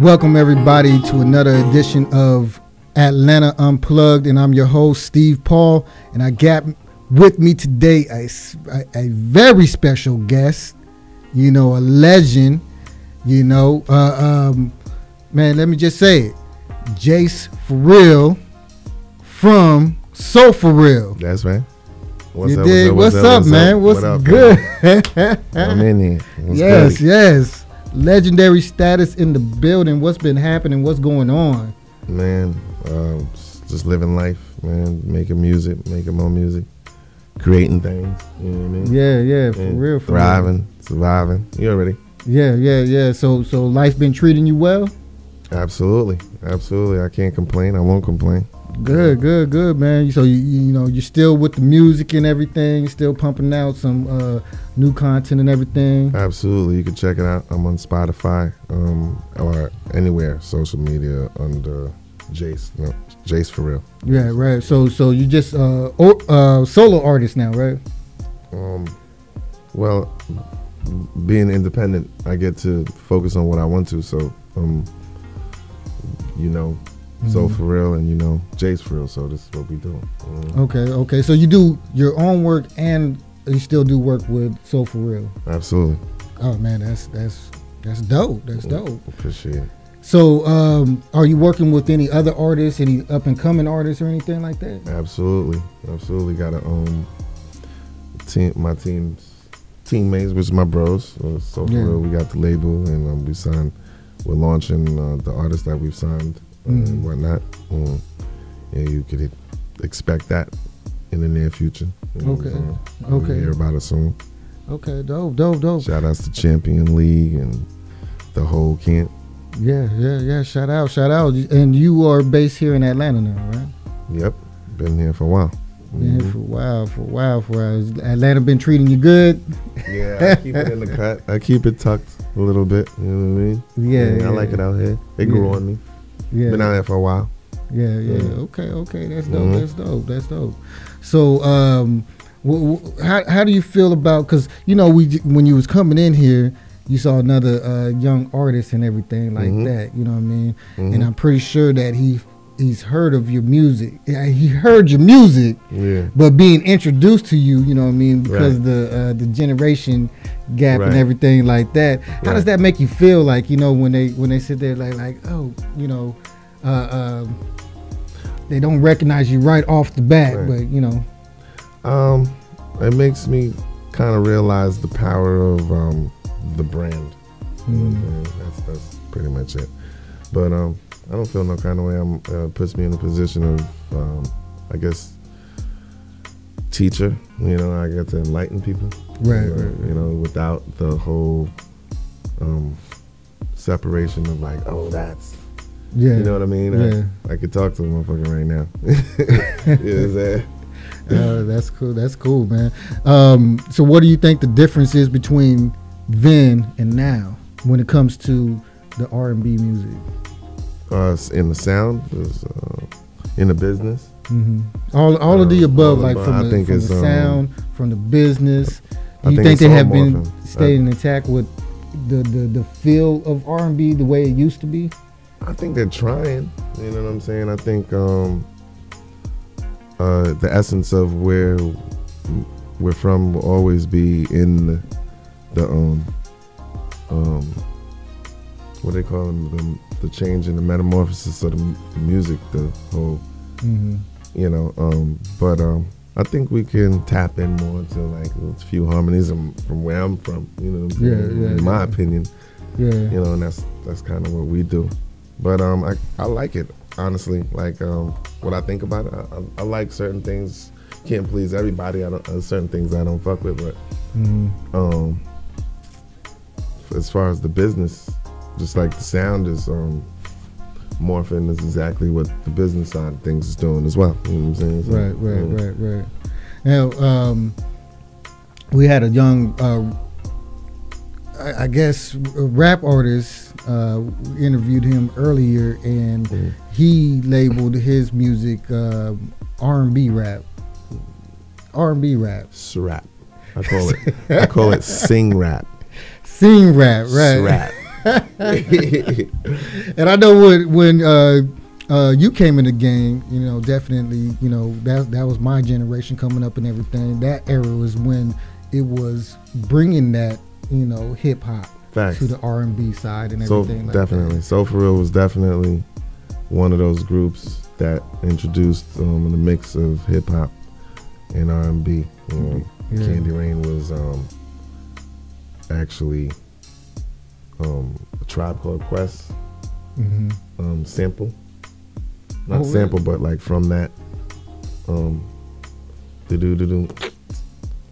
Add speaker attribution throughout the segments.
Speaker 1: Welcome everybody to another edition of Atlanta Unplugged, and I'm your host Steve Paul, and I got with me today a, a, very special guest, you know, a legend, you know, uh, um, man. Let me just say it, Jace for real from Soul4Real.
Speaker 2: That's right.
Speaker 1: What's you up, dig? What's, what's, up, man? What's what up, good?
Speaker 2: I'm in here.
Speaker 1: What's yes, good? yes. Legendary status in the building. What's been happening? What's going on?
Speaker 2: Man, um, just living life, man. Making music, making more music, creating things. You know what I mean?
Speaker 1: Yeah, yeah, for and real. For
Speaker 2: thriving,
Speaker 1: real.
Speaker 2: surviving. You already?
Speaker 1: Yeah, yeah, yeah. So, so life been treating you well?
Speaker 2: Absolutely, absolutely. I can't complain. I won't complain.
Speaker 1: Good, good, good, man. So you, you know you're still with the music and everything, still pumping out some uh, new content and everything.
Speaker 2: Absolutely, you can check it out. I'm on Spotify um, or anywhere social media under Jace. No, Jase4Real.
Speaker 1: Yeah, right. So so you just uh, or, uh, solo artist now, right?
Speaker 2: Um, well, being independent, I get to focus on what I want to. So um, you know Mm-hmm. Soul4Real, and you know, Jase4Real. So this is what we do.
Speaker 1: Mm-hmm. Okay, okay. So you do your own work, and you still do work with Soul4Real.
Speaker 2: Absolutely.
Speaker 1: Oh man, that's that's that's dope. That's dope.
Speaker 2: Appreciate it.
Speaker 1: So, um, are you working with any other artists, any up and coming artists, or anything like that?
Speaker 2: Absolutely, absolutely. Got a um team, my team's teammates, which is my bros. So, so for yeah. real, we got the label, and um, we signed. We're launching uh, the artists that we've signed mm. and whatnot. Um, yeah, you could expect that in the near future.
Speaker 1: You know okay. okay.
Speaker 2: Hear about it soon.
Speaker 1: Okay. Dope. Dope. Dope.
Speaker 2: Shout outs to Champion League and the whole camp.
Speaker 1: Yeah. Yeah. Yeah. Shout out. Shout out. And you are based here in Atlanta now, right?
Speaker 2: Yep. Been here for a while.
Speaker 1: Been here for a while, for a while, for a while. Atlanta been treating you good?
Speaker 2: Yeah, I keep it in the cut. I keep it tucked a little bit. You know what I mean?
Speaker 1: Yeah, yeah,
Speaker 2: yeah. I like it out here. It grew on me. Yeah. Been out there for a while.
Speaker 1: Yeah, yeah. Mm-hmm. Okay, okay. That's dope. Mm-hmm. That's dope. That's dope. So, um, w- w- how how do you feel about? Because you know, we when you was coming in here, you saw another uh, young artist and everything like mm-hmm. that. You know what I mean? And mm-hmm. I'm pretty sure that he he's heard of your music. He heard your music,
Speaker 2: yeah.
Speaker 1: but being introduced to you, you know what I mean, because right. the uh, the generation gap right. and everything like that. How right. does that make you feel? Like you know when they when they sit there like like oh you know, uh, uh, they don't recognize you right off the bat, but you know.
Speaker 2: Um, it makes me kind of realize the power of um, the brand. Mm-hmm. That's that's pretty much it. But um, I don't feel no kind of way. I'm uh, puts me in a position of, um, I guess, teacher. You know, I get to enlighten people.
Speaker 1: Right,
Speaker 2: you know,
Speaker 1: right,
Speaker 2: You know, without the whole um, separation of like, oh, that's.
Speaker 1: Yeah.
Speaker 2: You know what I mean?
Speaker 1: Yeah.
Speaker 2: I, I could talk to a motherfucker right now. you know what I'm saying?
Speaker 1: Uh, that's cool. That's cool, man. Um, so, what do you think the difference is between then and now when it comes to the R and B music?
Speaker 2: Uh, in the sound, uh, in the business.
Speaker 1: Mm-hmm. All all of the uh, above, like from, the, from the um, sound, um, from the business. Do you think, think they have been staying intact with the, the the feel of R and B the way it used to be?
Speaker 2: I think they're trying. You know what I'm saying? I think um, uh, the essence of where we're from will always be in the, the um um what they call them the change in the metamorphosis of the, the music, the whole, mm-hmm. you know. Um, but um, I think we can tap in more to like a few harmonies from where I'm from. You know,
Speaker 1: yeah, yeah,
Speaker 2: in my
Speaker 1: yeah.
Speaker 2: opinion.
Speaker 1: Yeah.
Speaker 2: You know, and that's that's kind of what we do. But um, I I like it honestly. Like um, what I think about it, I, I, I like certain things. Can't please everybody. I don't. Uh, certain things I don't fuck with, but mm-hmm. um, as far as the business just like the sound is um, morphing is exactly what the business side of things is doing as well. You know what I'm saying?
Speaker 1: So, right, right, yeah. right, right. Now, um, we had a young, uh, I, I, guess, rap artist. Uh, interviewed him earlier, and mm. he labeled his music uh, R&B rap. R&B rap.
Speaker 2: Rap. I call it. I call it sing rap.
Speaker 1: Sing rap, right?
Speaker 2: Rap.
Speaker 1: and I know when when uh, uh, you came in the game, you know, definitely, you know, that that was my generation coming up and everything. That era was when it was bringing that, you know, hip hop
Speaker 2: Facts.
Speaker 1: to the R and B side and
Speaker 2: So
Speaker 1: everything. like
Speaker 2: definitely,
Speaker 1: that.
Speaker 2: Soul4Real was definitely one of those groups that introduced um, the mix of hip hop and R and B. You know,
Speaker 1: Yeah.
Speaker 2: Candy Rain was um, actually um, a Tribe Called Quest
Speaker 1: Mhm.
Speaker 2: um, sample, not
Speaker 1: Oh, really?
Speaker 2: sample, but like from that. Um, do do do do.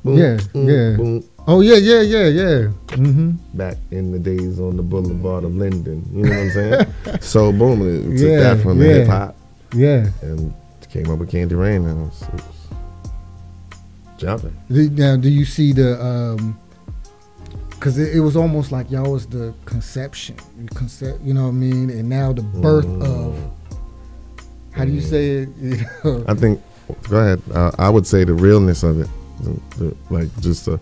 Speaker 1: Yeah, yeah.
Speaker 2: Boom,
Speaker 1: Oh yeah, yeah, yeah, yeah. hmm
Speaker 2: back in the days on the boulevard of Linden. You know what I'm saying? so boom, it took
Speaker 1: Yeah,
Speaker 2: that from the
Speaker 1: yeah.
Speaker 2: hip hop
Speaker 1: Yeah.
Speaker 2: and came up with Candy Rain, and it was, it was jumping.
Speaker 1: Now, do you see the? um Because it, it was almost like y'all was the conception, concept. You know what I mean? And now the birth
Speaker 2: Mm.
Speaker 1: of. How do you say it? You know?
Speaker 2: I think. Go ahead. Uh, I would say the realness of it, like just a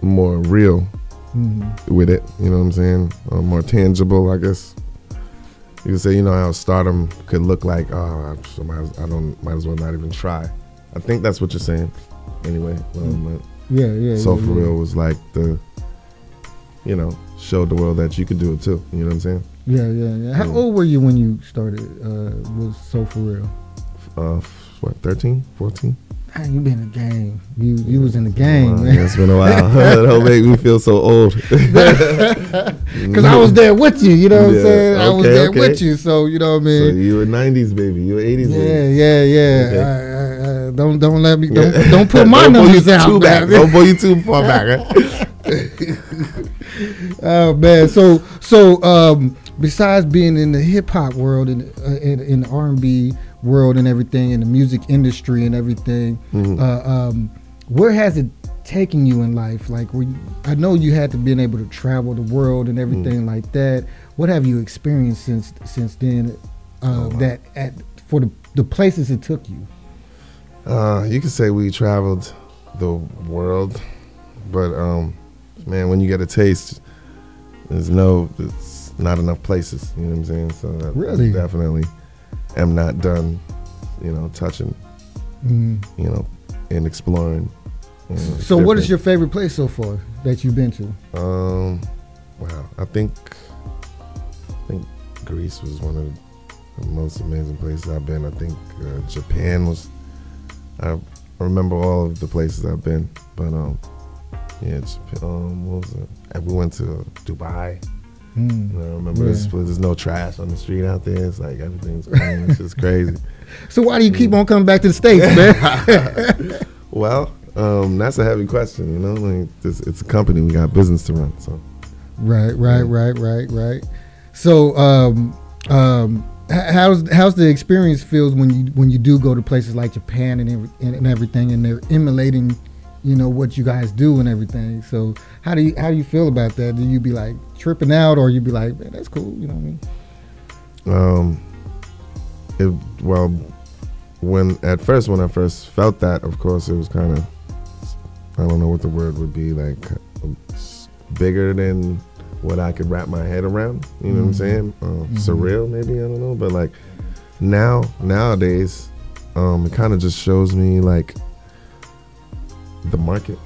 Speaker 2: more real
Speaker 1: Mhm.
Speaker 2: with it. You know what I'm saying? Uh, more tangible, I guess. You could say, you know how stardom could look like. Oh, I, might, I don't. Might as well not even try. I think that's what you're saying. Anyway, um, uh,
Speaker 1: Yeah, yeah.
Speaker 2: So
Speaker 1: yeah,
Speaker 2: for
Speaker 1: yeah.
Speaker 2: real was like the, you know, showed the world that you could do it too. You know what I'm saying?
Speaker 1: Yeah, yeah, yeah. How
Speaker 2: Yeah.
Speaker 1: old were you when you started? Uh, was Soul4Real?
Speaker 2: Uh, what, 13, 14?
Speaker 1: Man, you been in the game. You you was in the game,
Speaker 2: Wow,
Speaker 1: man.
Speaker 2: yeah, it's been a while. that don't make me feel so old.
Speaker 1: Because I was there with you. You know what
Speaker 2: Yeah,
Speaker 1: I'm saying? I was there
Speaker 2: okay.
Speaker 1: with you. So you know what I mean.
Speaker 2: So you a '90s baby, you a '80s
Speaker 1: yeah,
Speaker 2: baby.
Speaker 1: yeah, yeah.
Speaker 2: Okay.
Speaker 1: Don't don't let me don't
Speaker 2: Yeah.
Speaker 1: don't put my
Speaker 2: Don't
Speaker 1: numbers out.
Speaker 2: Too back. Don't pull you too far back.
Speaker 1: Oh man, so so um, besides being in the hip hop world and uh, in, in the R and B world and everything, in the music industry and everything,
Speaker 2: Mhm.
Speaker 1: uh, um, where has it taken you in life? Like, were you, I know you had to been able to travel the world and everything like that. What have you experienced since since then? Uh,
Speaker 2: Oh, wow.
Speaker 1: That at for the the places it took you.
Speaker 2: Uh, you could say we traveled the world, but um, man, when you get a taste, there's no, it's not enough places. You know what I'm saying? So I,
Speaker 1: Really?
Speaker 2: Definitely am not done, you know, touching,
Speaker 1: Mm.
Speaker 2: you know, and exploring. you know,
Speaker 1: So, what is your favorite place so far that you've been to?
Speaker 2: Um, wow, I think, I think Greece was one of the most amazing places I've been. I think uh, Japan was. I remember all of the places I've been, but um, yeah, Japan, um, what was it? We went to Dubai.
Speaker 1: Mm.
Speaker 2: I remember
Speaker 1: Yeah.
Speaker 2: There's no trash on the street out there. It's like everything's clean. it's just crazy.
Speaker 1: So why do you keep on coming back to the states, man?
Speaker 2: Well, um, that's a heavy question. You know, like this, it's a company. We got business to run. So
Speaker 1: right, right, right, right, right. So, um, um, how's how's the experience feels when you when you do go to places like Japan and and, and everything, and they're emulating, you know, what you guys do and everything. So, how do you how do you feel about that? Do you be like tripping out, or you be like, man, that's cool, you know what I mean?
Speaker 2: Um, it well, when at first when I first felt that, of course, it was kind of I don't know what the word would be like bigger than what I could wrap my head around. You know what I'm
Speaker 1: Mhm.
Speaker 2: saying? Um,
Speaker 1: Mhm.
Speaker 2: Surreal, maybe I don't know, but like now nowadays, um, it kind of just shows me like the market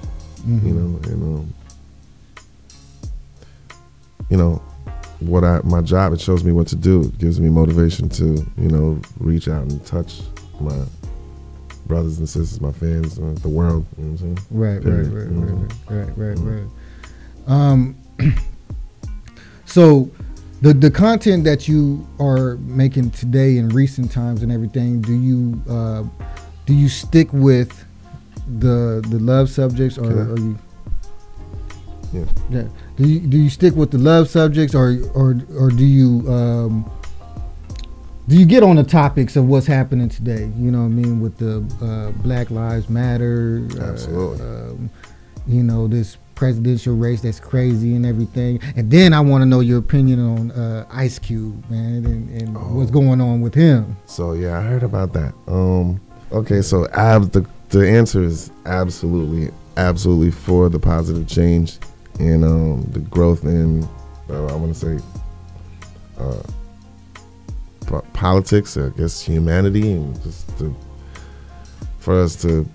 Speaker 1: Mhm.
Speaker 2: you know, and um, you know what I my job. It shows me what to do. It gives me motivation to you know reach out and touch my brothers and sisters, my fans, uh, the world. You know what I'm saying?
Speaker 1: Right, right, right,
Speaker 2: Mhm.
Speaker 1: right, right, right,
Speaker 2: Mhm.
Speaker 1: right. Um, so the the content that you are making today in recent times and everything, do you uh, do you stick with the the love subjects or are you?
Speaker 2: Yeah.
Speaker 1: Yeah. Do you do you stick with the love subjects or or or do you um, do you get on the topics of what's happening today? You know what I mean with the uh, Black Lives Matter. uh,
Speaker 2: Absolutely.
Speaker 1: um, you know this presidential race that's crazy and everything. And then I want to know your opinion on uh, Ice Cube, man, and, and
Speaker 2: Oh.
Speaker 1: what's going on with him.
Speaker 2: So yeah, I heard about that. Um, okay, so ab- the the answer is absolutely, absolutely for the positive change and um, the growth in uh, I want to say uh, po- politics, I guess humanity, and just to, for us to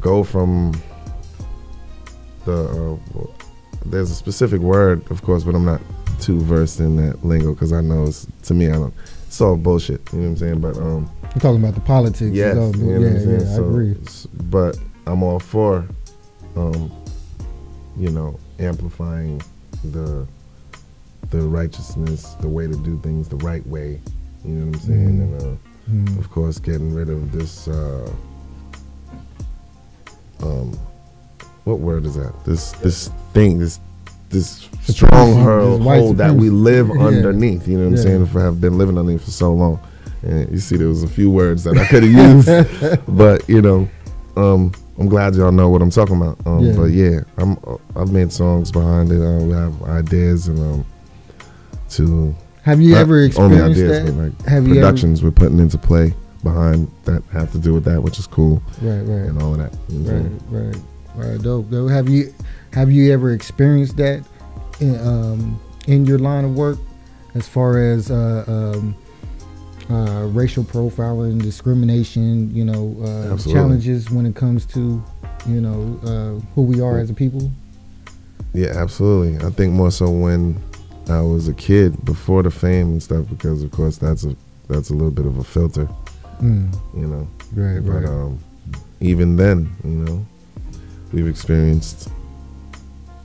Speaker 2: go from the uh, there's a specific word, of course, but I'm not too versed in that lingo because I know it's to me I don't it's all bullshit. You know what I'm saying? But um,
Speaker 1: You're talking about the politics.
Speaker 2: yes, you know what
Speaker 1: yeah,
Speaker 2: I'm saying?
Speaker 1: yeah, I agree.
Speaker 2: But I'm all for, um, you know, amplifying the the righteousness, the way to do things the right way. You know what I'm saying?
Speaker 1: Mhm.
Speaker 2: And uh,
Speaker 1: Mm.
Speaker 2: of course, getting rid of this. Uh, um, what word is that? This this thing, this this
Speaker 1: Supremacy,
Speaker 2: stronghold that we live
Speaker 1: Yeah.
Speaker 2: underneath. You know what I'm saying? If I have been living underneath for so long, and you see, there was a few words that I could have used, but you know, um, I'm glad y'all know what I'm talking about. Um,
Speaker 1: Yeah.
Speaker 2: But yeah, I'm I've made songs behind it. Uh, we have ideas and um, to
Speaker 1: Have you ever
Speaker 2: only ideas,
Speaker 1: that?
Speaker 2: but like
Speaker 1: Have you
Speaker 2: productions we're putting into play behind that have to do with that, which is cool?
Speaker 1: Right, right.
Speaker 2: and all of that. You know
Speaker 1: Right, right, right. Dope, dope. Have you have you ever experienced that in um, in your line of work, as far as uh, um, uh, racial profiling, discrimination? You know, uh, challenges when it comes to you know uh, who we are as a people.
Speaker 2: Yeah, absolutely. I think more so when I was a kid before the fame and stuff, because of course that's a that's a little bit of a filter,
Speaker 1: Mm,
Speaker 2: you know.
Speaker 1: right,
Speaker 2: But
Speaker 1: right.
Speaker 2: um, even then, you know, we've experienced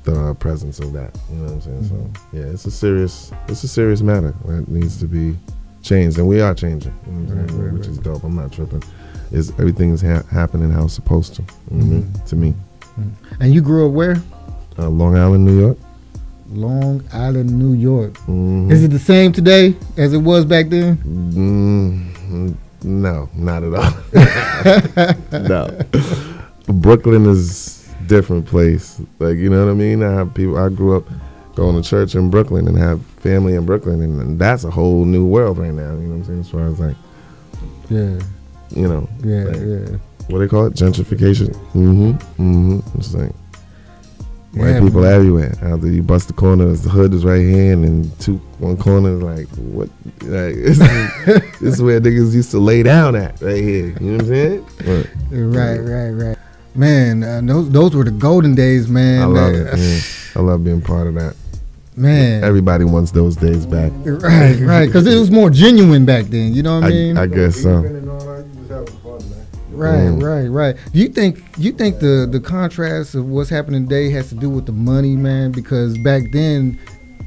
Speaker 2: the presence of that. You know what I'm saying?
Speaker 1: Mhm.
Speaker 2: So yeah, it's a serious it's a serious matter that needs to be changed, and we are changing, you know what I'm
Speaker 1: Right, right,
Speaker 2: which
Speaker 1: right.
Speaker 2: is dope. I'm not tripping. Is everything is ha- happening how it's supposed to? Know
Speaker 1: -hmm.
Speaker 2: To me,
Speaker 1: And you grew up where?
Speaker 2: uh, Long Island, New York.
Speaker 1: Long Island, New York.
Speaker 2: Mhm.
Speaker 1: Is it the same today as it was back then?
Speaker 2: Mm, no, not at all. no. Brooklyn is different place. Like you know what I mean. I have people. I grew up going to church in Brooklyn and have family in Brooklyn, and, and that's a whole new world right now. You know what I'm saying? As far as like
Speaker 1: Yeah,
Speaker 2: you know,
Speaker 1: yeah,
Speaker 2: Like,
Speaker 1: yeah.
Speaker 2: what they call it, gentrification. Mm-hmm. Mm-hmm. It's like white
Speaker 1: Yeah,
Speaker 2: people
Speaker 1: man.
Speaker 2: everywhere. After you bust the corner, the hood is right here, and then two one corner is like what? Like this is, this is where niggas used to lay down at right here. You know what I'm saying? Right.
Speaker 1: Right, right, right. Man, uh, those those were the golden days, man.
Speaker 2: I love
Speaker 1: man.
Speaker 2: it. Man. I love being part of that.
Speaker 1: Man,
Speaker 2: Everybody wants those days back.
Speaker 1: right, right, because it was more genuine back then. You know what I
Speaker 2: I,
Speaker 1: mean?
Speaker 2: I guess so.
Speaker 1: right,
Speaker 2: Mm.
Speaker 1: right, right. Do you think you think the the contrast of what's happening today has to do with the money, man? Because back then,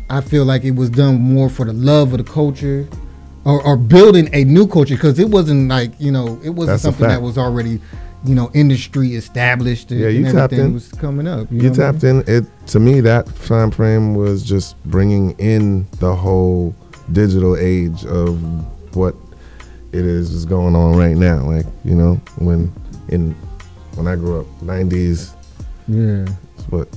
Speaker 1: I feel like it was done more for the love of the culture. Or, or building a new culture because it wasn't like you know it wasn't
Speaker 2: That's
Speaker 1: something that was already you know industry established and,
Speaker 2: Yeah, you
Speaker 1: and
Speaker 2: tapped
Speaker 1: everything
Speaker 2: in.
Speaker 1: was coming up
Speaker 2: You
Speaker 1: know what I
Speaker 2: tapped in. It to me that time frame was just bringing in the whole digital age of what it is is going on right now. Like you know when in when I grew up, nineties,
Speaker 1: mean? yeah
Speaker 2: what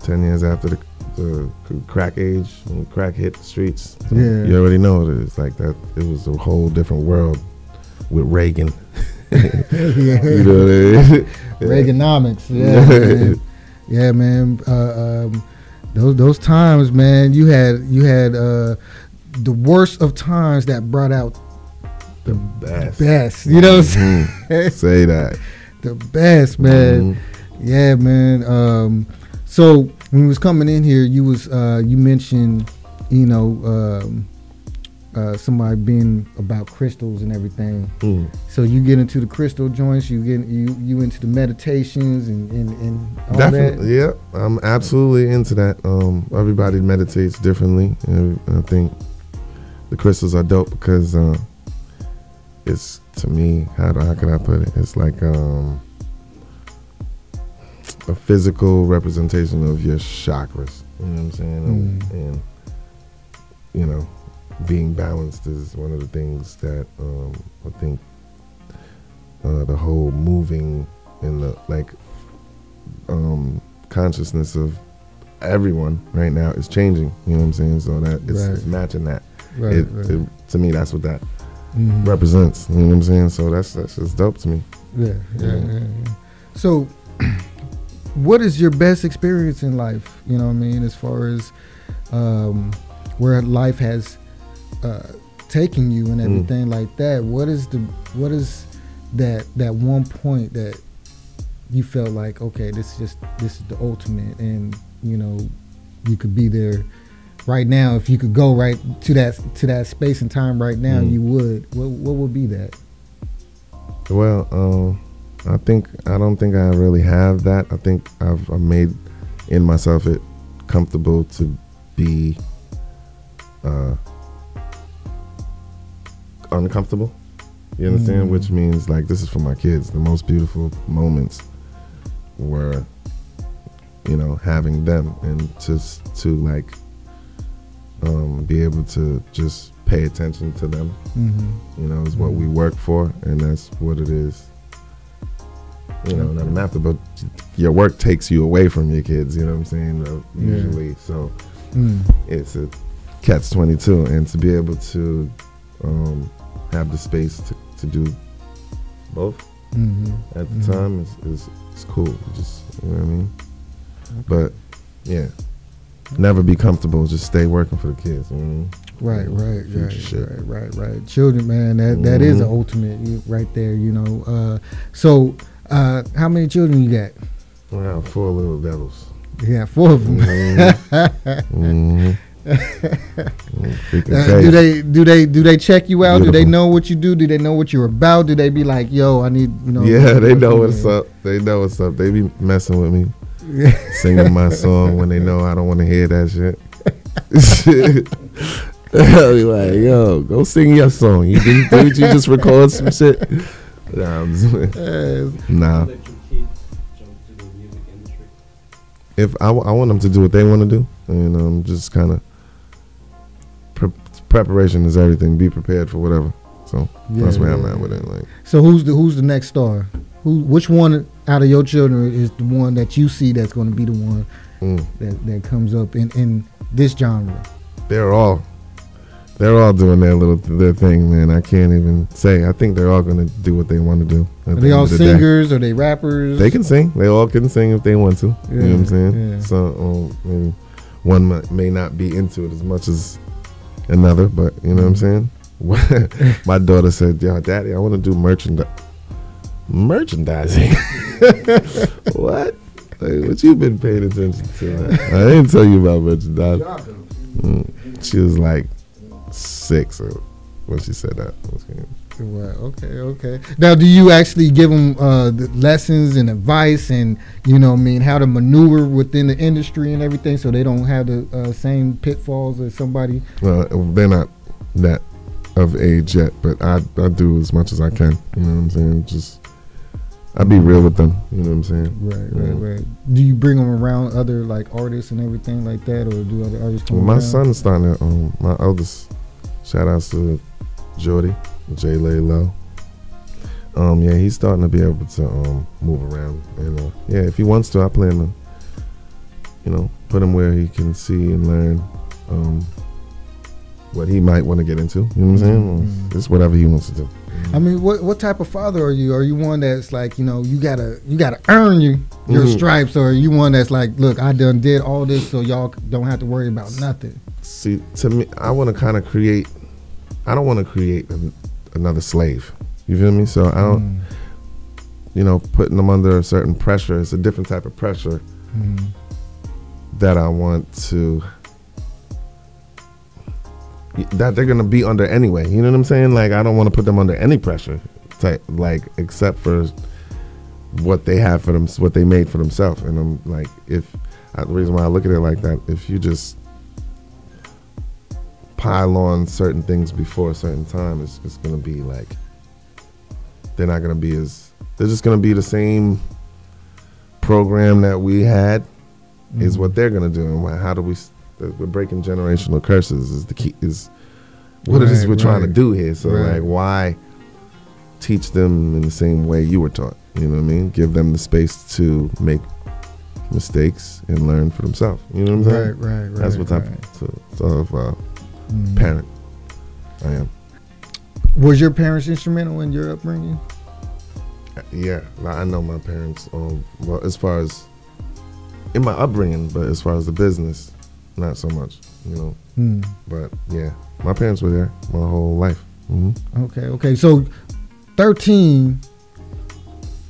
Speaker 2: ten years after the, the crack age when crack hit the streets.
Speaker 1: Yeah.
Speaker 2: you already know it is like that. It was a whole different world with Reagan. You know what I mean?
Speaker 1: Reaganomics, yeah, man. yeah, man. Uh, um, those those times, man. You had you had uh, the worst of times that brought out
Speaker 2: the best.
Speaker 1: best. You know, what I'm
Speaker 2: Mhm.
Speaker 1: saying?
Speaker 2: Say that.
Speaker 1: the best, man.
Speaker 2: Mhm.
Speaker 1: Yeah, man. Um, so when you was coming in here, you was uh, you mentioned, you know, um, uh, somebody being about crystals and everything.
Speaker 2: Mm.
Speaker 1: So you get into the crystal joints, you get you you into the meditations and and, and all
Speaker 2: Definitely, yeah. I'm absolutely into that. Um, everybody meditates differently, and I think the crystals are dope because uh, it's to me how do, how can I put it? It's like um, a physical representation of your chakras. You know what I'm saying? And,
Speaker 1: Mm.
Speaker 2: and you know, being balanced is one of the things that um, I think uh, the whole moving and the like um, consciousness of everyone right now is changing. You know what I'm saying? So that it's,
Speaker 1: Right.
Speaker 2: it's matching that.
Speaker 1: Right,
Speaker 2: it,
Speaker 1: right.
Speaker 2: it- to me, that's what that
Speaker 1: Mhm.
Speaker 2: represents. You know what I'm saying? So that's that's just dope to me.
Speaker 1: Yeah, yeah,
Speaker 2: Yeah.
Speaker 1: yeah, yeah. So, what is your best experience in life? You know what I mean, as far as um, where life has uh, taken you and
Speaker 2: Mm.
Speaker 1: everything like that. What is the what is that that one point that you felt like okay, this is just this is the ultimate, and you know you could be there right now. If you could go right to that to that space and time right now,
Speaker 2: Mm.
Speaker 1: you would. What what would be that?
Speaker 2: Well, um, I think I don't think I really have that. I think I've, I've made in myself it comfortable to be uh, uncomfortable. You understand?
Speaker 1: Mm.
Speaker 2: Which means like this is for my kids. The most beautiful moments were, you know, having them and just to like um, be able to just pay attention to them
Speaker 1: Mm-hmm.
Speaker 2: you know, is what we work for, and that's what it is. You know, not after, but your work takes you away from your kids. You know what I'm saying? Uh,
Speaker 1: Yeah.
Speaker 2: usually, so
Speaker 1: Mm.
Speaker 2: it's a catch twenty two, and to be able to um, have the space to, to do both
Speaker 1: Mm-hmm.
Speaker 2: at the
Speaker 1: Mhm.
Speaker 2: time is, is is cool. Just you know what I mean. But yeah, never be comfortable. Just stay working for the kids. You know?
Speaker 1: Right, right,
Speaker 2: Future
Speaker 1: right,
Speaker 2: shit.
Speaker 1: right, right, right. Children, man, that that is the ultimate right there. You know. Uh, so, uh, how many children you got?
Speaker 2: Wow, four little devils.
Speaker 1: Yeah, four of them.
Speaker 2: hmm Freaking
Speaker 1: Uh, do they do they do they check you out? Do they know what you do? Do they know what you're about? Do they be like, yo, I need you know?
Speaker 2: yeah, they know what's
Speaker 1: you
Speaker 2: up. They know what's up. They be messing with me,
Speaker 1: mean?
Speaker 2: singing my song when they know I don't want to hear that shit. They'll be like, yo, go sing your song. You didn't did you just record some shit? Nah, I'm just-
Speaker 1: Uh,
Speaker 2: nah.
Speaker 3: Let your kids jump to the music industry.
Speaker 2: if I, w- I want them to do what they want to do, and I'm um, just kind of pre- preparation is everything. Be prepared for whatever. So that's
Speaker 1: yeah,
Speaker 2: where I'm at with it. Like,
Speaker 1: So who's the who's the next star? Who which one out of your children is the one that you see that's going to be the one
Speaker 2: mm,
Speaker 1: that, that comes up in in this genre?
Speaker 2: they're all, they're all doing their little their thing, man. I can't even say. I think they're all gonna do what they want to do.
Speaker 1: Are
Speaker 2: the
Speaker 1: they all
Speaker 2: of the day.
Speaker 1: singers? Are they rappers?
Speaker 2: They can sing. They all can sing if they want to. you know what I'm saying?
Speaker 1: yeah.
Speaker 2: So, um, one may not be into it as much as another, but you know what I'm saying? My daughter said, "Yo, daddy, I want to do merchandise." Merchandising? what? Like, what you been paying attention to? I didn't tell you about merchandising. Mm. She was like six when she said that.
Speaker 1: Okay, okay. Now, do you actually give them uh, the lessons and advice, and you know, what I mean, how to maneuver within the industry and everything, so they don't have the uh, same pitfalls as somebody?
Speaker 2: Well, they're not that of age yet, but I, I do as much as I can. You know what I'm saying? Just I be real with them. You know what I'm saying?
Speaker 1: Right,
Speaker 2: Yeah.
Speaker 1: right, right. Do you bring them around other like artists and everything like that, or do other artists come
Speaker 2: Well, my
Speaker 1: around?
Speaker 2: son's starting to. Um, my eldest. Shout outs to Jordy, J. Lay Low. Um, yeah, he's starting to be able to um move around, and uh, yeah, if he wants to, I plan to, you know, put him where he can see and learn, um, what he might want to get into. You know what I'm saying?
Speaker 1: Mhm.
Speaker 2: It's whatever he wants to do.
Speaker 1: I mean, what what type of father are you? Are you one that's like, you know, you gotta you gotta earn you your
Speaker 2: Mhm.
Speaker 1: stripes, or are you one that's like, look, I done did all this, so y'all don't have to worry about nothing?
Speaker 2: See, to me, I want to kind of create. I don't want to create an, another slave. You feel me? So I don't,
Speaker 1: Mm,
Speaker 2: you know, putting them under a certain pressure. It's a different type of pressure
Speaker 1: mm,
Speaker 2: that I want to. That they're gonna be under anyway. You know what I'm saying? Like I don't want to put them under any pressure, type, like except for what they have for them, what they made for themselves. And I'm like, if the reason why I look at it like that, if you just pile on certain things before a certain time, it's just gonna be like they're not gonna be as they're just gonna be the same program that we had is
Speaker 1: mm.
Speaker 2: what they're gonna do, and why- how do we? We're breaking generational curses. Is the key? Is what it is
Speaker 1: Right,
Speaker 2: we're trying to do here? So
Speaker 1: Right.
Speaker 2: like, why teach them in the same way you were taught? You know what I mean? Give them the space to make mistakes and learn for themselves. You know what I'm saying?
Speaker 1: Right, right, right.
Speaker 2: That's what type
Speaker 1: right.
Speaker 2: of, sort of uh,
Speaker 1: Mm.
Speaker 2: parent I am.
Speaker 1: Was your parents instrumental in your upbringing?
Speaker 2: Yeah, I know my parents. Um, well, as far as in my upbringing, but as far as the business, not so much. You know,
Speaker 1: Hmm.
Speaker 2: but yeah, my parents were there my whole life. hmm
Speaker 1: Okay, okay. So, thirteen.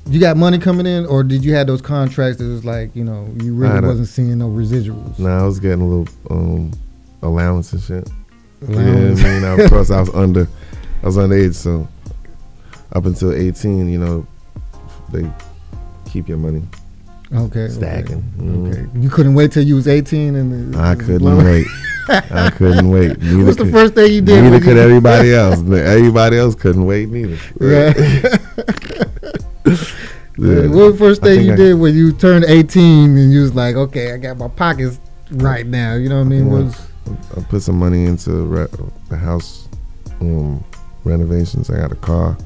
Speaker 1: You got money coming in, or did you have those contracts that was like, you know, you really wasn't seeing no residuals?
Speaker 2: Now I was getting a little um, allowance and shit.
Speaker 1: Allowance.
Speaker 2: Yeah, I mean, of course I was under, I was underage, so up until 18, you know, they keep your money.
Speaker 1: Okay.
Speaker 2: Stacking.
Speaker 1: Okay.
Speaker 2: Mhm.
Speaker 1: okay. You couldn't wait till you was eighteen, and
Speaker 2: I couldn't
Speaker 1: blowing-
Speaker 2: wait. I couldn't wait. Neither
Speaker 1: What's the first thing you did?
Speaker 2: Neither could
Speaker 1: you-
Speaker 2: everybody else. Everybody else couldn't wait neither.
Speaker 1: Right.
Speaker 2: Yeah.
Speaker 1: What was the first thing you
Speaker 2: I-
Speaker 1: did when you turned 18 and you was like, okay, I got my pockets right now? You know what I mean?
Speaker 2: Yeah.
Speaker 1: Was
Speaker 2: I put some money into re- the house um, renovations. I got a car.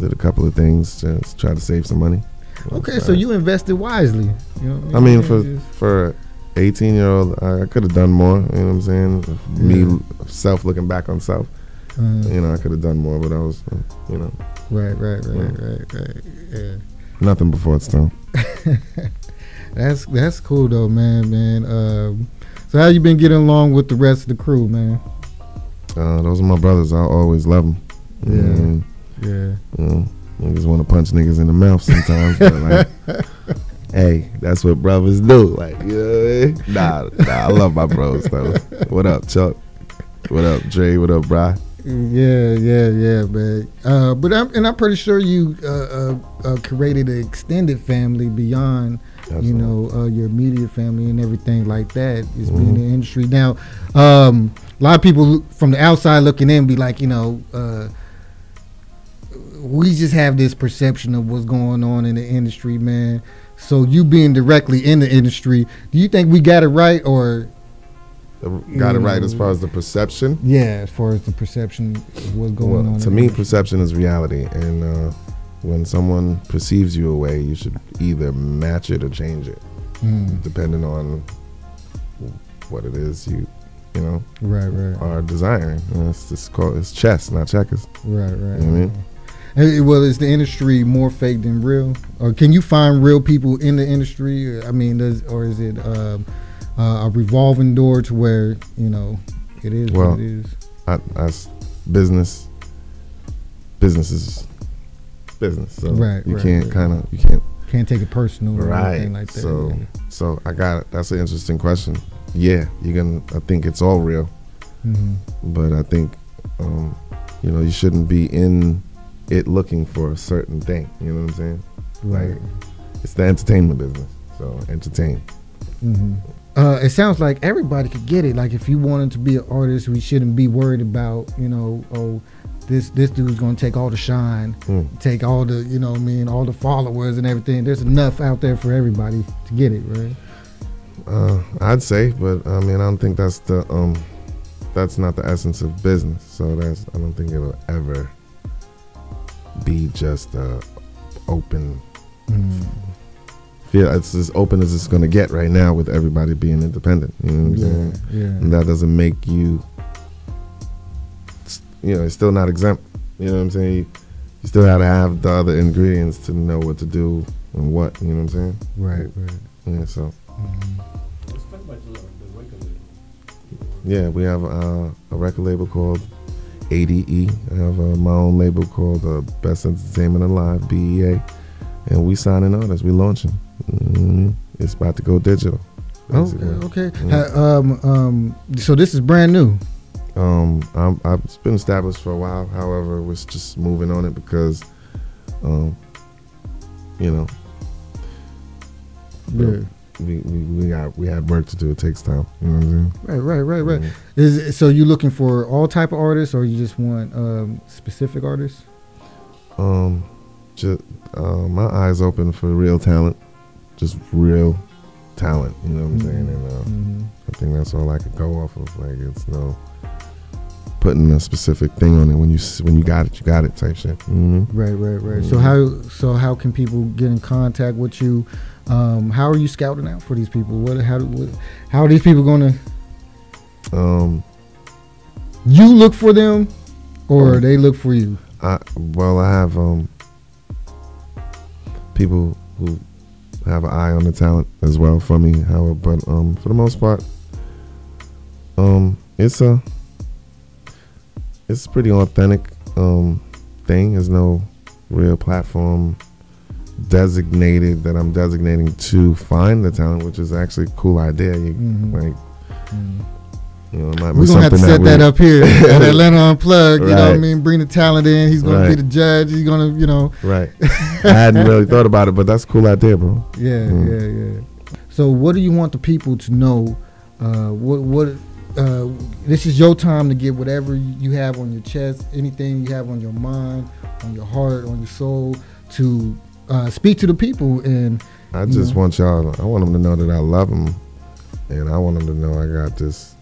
Speaker 2: Did a couple of things to try to save some money.
Speaker 1: okay, so you invested wisely. You know what
Speaker 2: I mean, for
Speaker 1: just-
Speaker 2: for 18 year old, I, I could have done more. You know what I'm saying? Me self looking back on self,
Speaker 1: uh,
Speaker 2: you know, I could have done more, but I was, uh, you know,
Speaker 1: right, right, right,
Speaker 2: Yeah.
Speaker 1: right, right. Yeah.
Speaker 2: nothing before it's time.
Speaker 1: That's that's cool though, man, man. Um, so how you been getting along with the rest of the crew, man?
Speaker 2: Uh, those are my brothers. I always love them.
Speaker 1: Yeah. Yeah.
Speaker 2: You know, niggas want to punch niggas in the mouth sometimes, but like, hey, that's what brothers do. Like, you know what I mean? Nah, nah, I love my bros though. What up, Chuck? What up, Dre? What up, Bry?
Speaker 1: Yeah, yeah, yeah, man. Uh, but I'm and I'm pretty sure you uh, uh, uh, created an extended family beyond you know uh, your immediate family and everything like that. Is being in the industry now. Um, a lot of people from the outside looking in be like, you know, uh, we just have this perception of what's going on in the industry, man. So you being directly in the industry, do you think we got it right, or
Speaker 2: got it right as far as the perception.
Speaker 1: yeah, as far as the perception of what's going
Speaker 2: Well,
Speaker 1: on?
Speaker 2: to me, perception is reality, and uh, when someone perceives you a way, you should either match it or change it,
Speaker 1: Mm,
Speaker 2: depending on what it is you, you know,
Speaker 1: right, right.
Speaker 2: are desiring. You know, it's just called it's chess, not checkers.
Speaker 1: Right, right.
Speaker 2: You know I mean?
Speaker 1: Hey, well, is the industry more fake than real, or can you find real people in the industry? I mean, does or is it um, uh, a revolving door to where you know it is
Speaker 2: Well,
Speaker 1: what it is?
Speaker 2: I, as business, business is business. So
Speaker 1: Right,
Speaker 2: you
Speaker 1: right,
Speaker 2: can't
Speaker 1: right.
Speaker 2: kind of you can't
Speaker 1: Can't take it personal or
Speaker 2: right.
Speaker 1: anything like that.
Speaker 2: so
Speaker 1: yeah.
Speaker 2: so I got it. That's an interesting question. Yeah, you're gonna. I think it's all real,
Speaker 1: Mhm.
Speaker 2: but I think um, you know you shouldn't be in it looking for a certain thing. You know what I'm saying?
Speaker 1: right.
Speaker 2: Like it's the entertainment business. So entertain.
Speaker 1: hmm Uh, it sounds like everybody could get it. Like if you wanted to be an artist, we shouldn't be worried about you know oh this this dude's gonna take all the shine,
Speaker 2: Mm.
Speaker 1: take all the you know what I mean all the followers and everything. There's enough out there for everybody to get it, right?
Speaker 2: Uh, I'd say, but I mean, I don't think that's the um, that's not the essence of business. So that's I don't think it'll ever be just uh, open.
Speaker 1: Mm.
Speaker 2: Feel it's as open as it's gonna get right now with everybody being independent. You know what I'm
Speaker 1: Yeah,
Speaker 2: saying?
Speaker 1: yeah.
Speaker 2: And that doesn't make you, you know, it's still not exempt. You know what I'm saying? You, you still have to have the other ingredients to know what to do and what. You know what I'm saying?
Speaker 1: Right, right.
Speaker 2: Yeah. So.
Speaker 1: Mhm.
Speaker 3: Let's talk about the, the record label.
Speaker 2: Yeah, we have uh, a record label called ADE. I have uh, my own label called uh, Best Entertainment Alive, BEA. And we signing artists. We launching. hmm It's about to go digital.
Speaker 1: Okay,
Speaker 2: basically.
Speaker 1: okay.
Speaker 2: Yeah.
Speaker 1: Ha- um, um, so this is brand new.
Speaker 2: Um, I'm, I've been established for a while. However, we're just moving on it because, um, you know,
Speaker 1: Yeah.
Speaker 2: we, we, we got we had work to do. It takes time. You know what I'm saying?
Speaker 1: Right, right, right, right. Is it, so you looking for all type of artists, or you just want um, specific artists?
Speaker 2: Um, just uh, my eyes open for real talent, just real talent. You know what I'm saying? And uh,
Speaker 1: Mhm.
Speaker 2: I think that's all I could go off of. Like it's no putting a specific thing on it. When you when you got it, you got it type shit. hmm
Speaker 1: Right, right, right. So
Speaker 2: Mhm.
Speaker 1: how so how can people get in contact with you? Um, how are you scouting out for these people? What how what, how are these people gonna?
Speaker 2: Um,
Speaker 1: You look for them, or
Speaker 2: Oh.
Speaker 1: they look for you?
Speaker 2: I well, I have um people who have an eye on the talent as well for me. However, but um, for the most part, um, it's a it's a pretty authentic um, thing. There's no real platform designated that I'm designating to find the talent, which is actually a cool idea. You
Speaker 1: Mhm.
Speaker 2: like, you know,
Speaker 1: We're gonna have to set that
Speaker 2: we-
Speaker 1: up here at Atlanta Unplugged. You know what I mean? Bring the talent in. He's gonna be the judge. He's gonna, you know,
Speaker 2: Right. I hadn't really thought about it, but that's a cool idea, bro.
Speaker 1: yeah,
Speaker 2: Mm.
Speaker 1: yeah, yeah. So, what do you want the people to know? Uh, what, what? Uh, this is your time to get whatever you have on your chest, anything you have on your mind, on your heart, on your soul, to uh, speak to the people. And
Speaker 2: I just
Speaker 1: Mhm.
Speaker 2: want y'all. I want them to know that I love them, and I want them to know I got this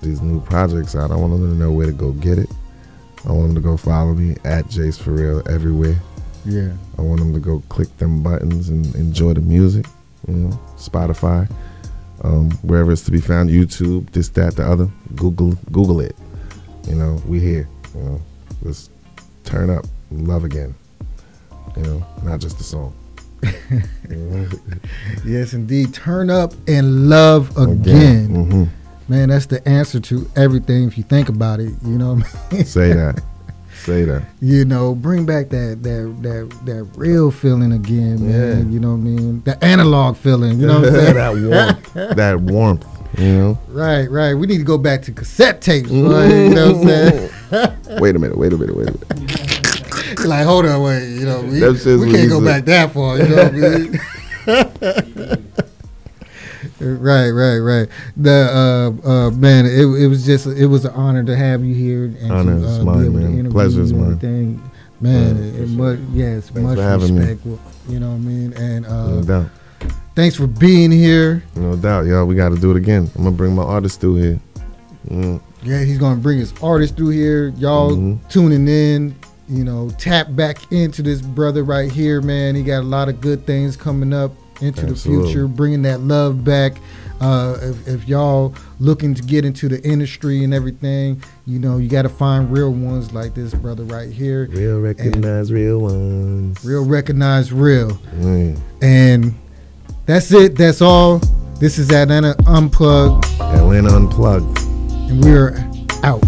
Speaker 2: these new projects out. I want them to know where to go get it. I want them to go follow me at Jase4Real everywhere.
Speaker 1: yeah,
Speaker 2: I want them to go click them buttons and enjoy the music. You know, Spotify, um, wherever it's to be found, YouTube, this, that, the other. Google, Google it. You know, we here. You know, just turn up, love again. You know, not just the song.
Speaker 1: Yes, indeed. Turn up and love again.
Speaker 2: hmm
Speaker 1: Man, that's the answer to everything if you think about it. You know what I mean?
Speaker 2: Say that. Say that.
Speaker 1: you know, bring back that that that that real feeling again, man.
Speaker 2: Yeah.
Speaker 1: You know what I mean? The analog feeling. You know what I'm saying?
Speaker 2: that warmth. that warmth. You know.
Speaker 1: right, right. We need to go back to cassette tapes, boy. You know what I'm saying?
Speaker 2: wait a minute. Wait a minute. Wait a minute.
Speaker 1: like, hold on, wait. You know, we, we can't go back that far. You know what I mean? Right, right, right. The uh, uh, man, it, it was just it was an honor to have you here and
Speaker 2: Honor
Speaker 1: to
Speaker 2: is
Speaker 1: uh,
Speaker 2: mine,
Speaker 1: be able to
Speaker 2: man.
Speaker 1: interview
Speaker 2: Pleasure's
Speaker 1: you and
Speaker 2: mine.
Speaker 1: everything. Man,
Speaker 2: Yeah,
Speaker 1: it, it yes,
Speaker 2: Thanks
Speaker 1: much
Speaker 2: me.
Speaker 1: respect. well, You know what I mean? And uh,
Speaker 2: No doubt.
Speaker 1: thanks for being here.
Speaker 2: No doubt, y'all. We got to do it again. I'm gonna bring my artist through here. Mm.
Speaker 1: Yeah, he's gonna bring his artists through here. Y'all
Speaker 2: Mhm.
Speaker 1: tuning in, you know, tap back into this brother right here, man. He got a lot of good things coming up into the future, bringing that love back. Uh, if, if y'all looking to get into the industry and everything, you know, you got to find real ones like this brother right here.
Speaker 2: Real recognize real ones.
Speaker 1: Real recognize real.
Speaker 2: Mm.
Speaker 1: And that's it. That's all. This is Atlanta Unplugged,
Speaker 2: Atlanta unplugged.
Speaker 1: and we're out.